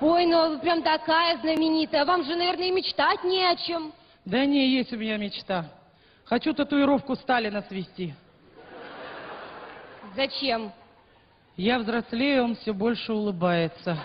Ой, ну вы прям такая знаменитая. Вам же, наверное, и мечтать не о чем. Да не, есть у меня мечта. Хочу татуировку Сталина свести. Зачем? Я взрослею, он все больше улыбается.